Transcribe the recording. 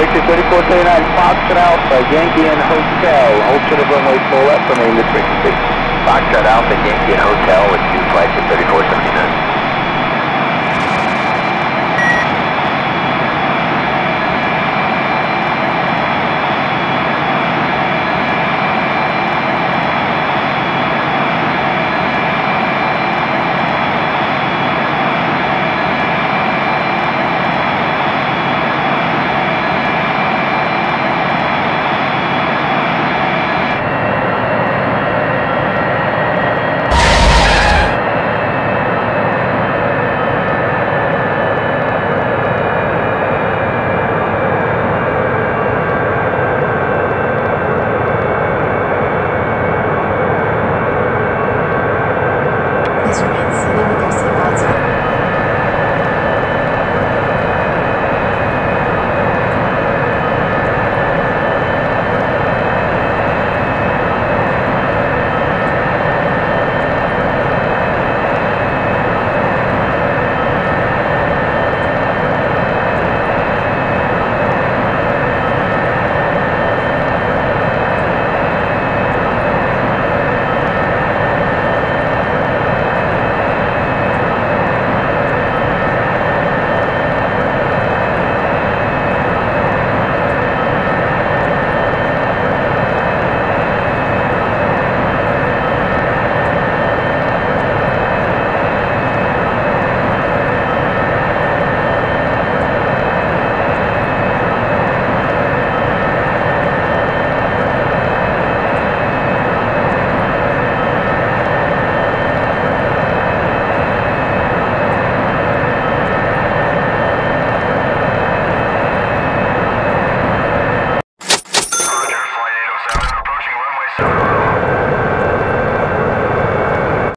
3439 Foxtrot Alpha, Yankee and Hotel. Hold to the runway pull up, remain the frequency. Foxtrot Alpha, Yankee and Hotel with two flights at 3479.